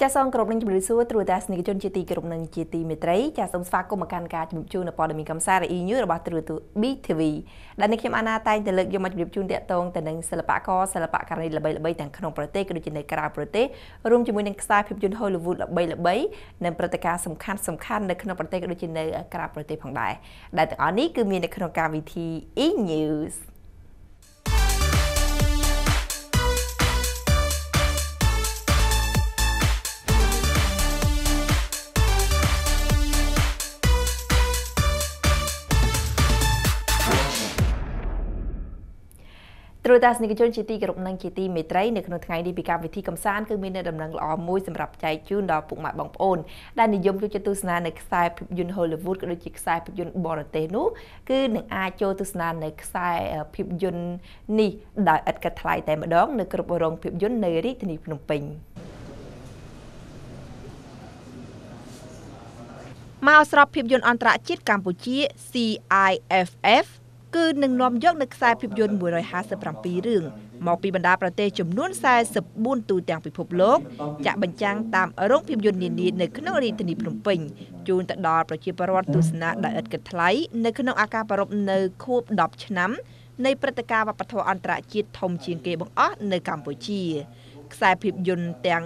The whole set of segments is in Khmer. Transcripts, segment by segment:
ចាសសូមគោរពនឹងជម្រាបសួរទ្រទស្សនិកជនជាទីគោរពនិងជាទីមេត្រីចាសសូមស្វាគមន៍មកកាន់ការជម្រាបជូននៅព័ត៌មានកំសារ E News របស់ទ្រទស្សន៍ BTV ដែលនេះខ្ញុំអាណាតែងតែលើកយកមកជម្រាបជូនតាក់ទងទៅនឹងសិល្បករសិល្បករនីល្បីៗទាំងក្នុងប្រទេសក៏ដូចជានៅក្រៅប្រទេសរួមជាមួយនឹងខ្សែភាពយន្ត Hollywood ល្បីៗនិងព្រឹត្តិការណ៍សំខាន់សំខាន់នៅក្នុងប្រទេសក៏ដូចជានៅក្រៅប្រទេសផងដែរដែលទាំងអស់នេះគឺមាននៅក្នុងកម្មវិធី E News ទ្រទស្សនិកជនជាទីគោរពនិងជាទីមេត្រីនៅក្នុងថ្ងៃនេះពីកម្មវិធីកំសាន្តគឺមាននៅដំណឹងល្អមួយសម្រាប់ចែកជូនដល់ពុកម៉ែបងប្អូនដែលនិយមចូលចិត្តទស្សនានៅខ្សែភាពយន្ត Hollywood ក៏ដូចជាខ្សែភាពយន្តបរទេសនោះគឺនឹងអាចចូលទស្សនានៅខ្សែភាពយន្តនេះដោយឥតគិតថ្លៃតែម្ដងនៅគ្រប់រោងភាពយន្តនៅរាជធានីភ្នំពេញមកស្របភាពយន្តអន្តរជាតិកម្ពុជា CIFF គឺនឹងនាំយកនៅខ្សែភាពយន្ត157រឿងមកពីបណ្ដាប្រទេសចំនួន44ទូទាំងពិភពលោកចាក់បញ្ចាំងតាមរោងភាពយន្តនានានៅក្នុងរាជធានីភ្នំពេញជូនទៅដល់ប្រជាពលរដ្ឋទស្សនាដោយឥតគិតថ្លៃនៅក្នុងឱកាសប្រារព្ធនៅខួប10ឆ្នាំនៃព្រឹត្តិការណ៍វប្បធម៌អន្តរជាតិធំជាងគេបង្អស់នៅកម្ពុជា ខ្សែភាពយន្តទាំង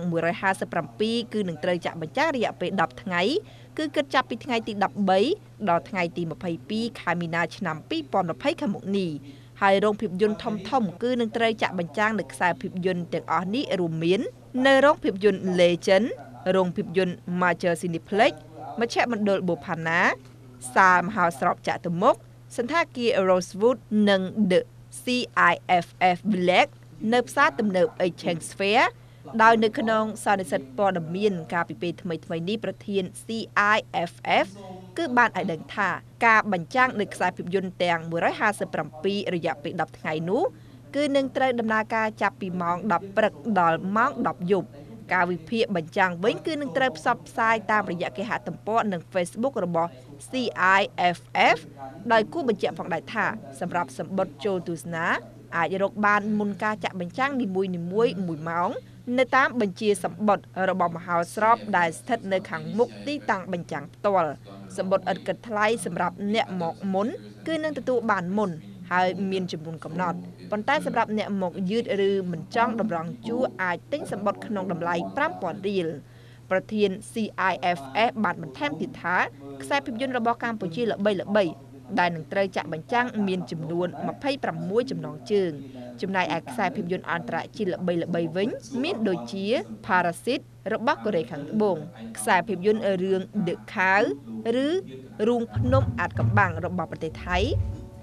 157គឺនឹងត្រូវចាក់បញ្ចាំងរយៈពេល10ថ្ងៃគឺគិតចាប់ពីថ្ងៃទី13ដល់ថ្ងៃទី22ខែមីនាឆ្នាំ2020ខាងមុខនេះហើយរោងភាពយន្តធំធំគឺនឹងត្រូវចាក់បញ្ចាំងនៅខ្សែភាពយន្តទាំងអស់នេះរួមមាននៅរោងភាពយន្ត Legend រោងភាពយន្ត Major Cineplex មជ្ឈមណ្ឌលបូផាណាសាលមហោស្រពចតុមុខសន្តាគារ Rosewood និង The CIFF Village នៅផ្សារទំនើប Exchange Sphere ដោយនៅក្នុងសន្និសីទព័ត៌មានកាលពីពេលថ្មីថ្មីនេះប្រធាន CIFF គឺបានឲ្យដឹងថាការបញ្ចាំងនៅខ្សែភាពយន្តទាំង157រយៈពេល10ថ្ងៃនោះគឺនឹងត្រូវដំណើរការចាប់ពីម៉ោង10ព្រឹកដល់ម៉ោង10យប់ការវិភាគបញ្ចាំងវិញគឺនឹងត្រូវផ្សព្វផ្សាយតាមរយៈគេហទំព័រនិង Facebook របស់ CIFF ដោយគូបញ្ជាក់ផងដែរថាសម្រាប់សម្បត្តិចូលទស្សនា អាចរកបានមុនការចាក់បញ្ចាំងនីមួយៗ1ម៉ោង នៅតាមបញ្ជាសម្បត្តិរបស់មហោស្រពដែលស្ថិតនៅខាងមុខទីតាំងបញ្ចាំងផ្ទាល់សម្បត្តិឥតគិតថ្លៃសម្រាប់អ្នកមកមុន គឺនឹងទទួលបានមុនហើយមានចំនួនកំណត់ប៉ុន្តែសម្រាប់អ្នកមកយឺតឬមិនចង់តម្រង់ជួរអាចទិញសម្បត្តិក្នុងតម្លៃ5000រៀលប្រធាន CIFF បានបន្ថែមទៀតថាខ្សែភាពយន្តរបស់កម្ពុជាល្បីៗ ដែលនឹងត្រូវចាក់បញ្ចាំងមានចំនួន26ចំណងជើង ចំណែកឯខ្សែភាពយន្តអន្តរជាតិល្បីៗវិញ មានដូចជា Parasite របស់កូរ៉េខាងត្បូងខ្សែភាពយន្តរឿង The Cow ឬរូងភ្នំអាតកំបាំងរបស់ប្រទេសថៃ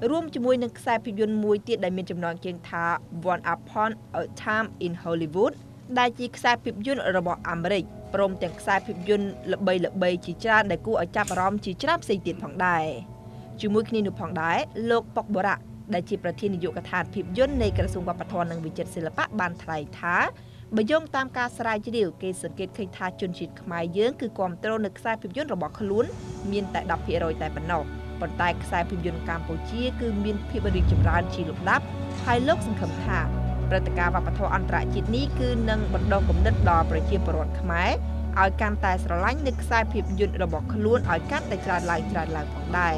រួមជាមួយនឹងខ្សែភាពយន្តមួយទៀតដែលមានចំណងជើងថា One Upon a Time in Hollywood ដែលជាខ្សែភាពយន្តរបស់អាមេរិកព្រមទាំងខ្សែភាពយន្តល្បីៗជាច្រើនដែលគួរឲ្យចាប់អារម្មណ៍ជាច្រើនផ្សេងទៀតផងដែរ ជាមួយគ្នានោះផងដែរលោកប៉ុកបរៈដែលជាប្រធាននាយកដ្ឋានភាពយន្តនៃក្រសួងវប្បធម៌និងវិចិត្រសិល្បៈបានថ្លែងថាបើយោងតាមការស្រាវជ្រាវគេសង្កេតឃើញថាជនជាតិខ្មែរយើងគឺគ្រប់គ្រងនៅខ្សែភាពយន្តរបស់ខ្លួនមានតែ10%តែប៉ុណ្ណោះប៉ុន្តែខ្សែភាពយន្តកម្ពុជាគឺមានភាពរីកចម្រើនជាលំដាប់ហើយលោកសង្ឃឹមថាព្រឹត្តិការណ៍វប្បធម៌អន្តរជាតិនេះគឺនឹងបណ្ដុះគំនិតដល់ប្រជាពលរដ្ឋខ្មែរឲ្យកាន់តែស្រឡាញ់នៅខ្សែភាពយន្តរបស់ខ្លួនឲ្យកាន់តែច្រើនឡើងច្រើនឡើងផងដែរ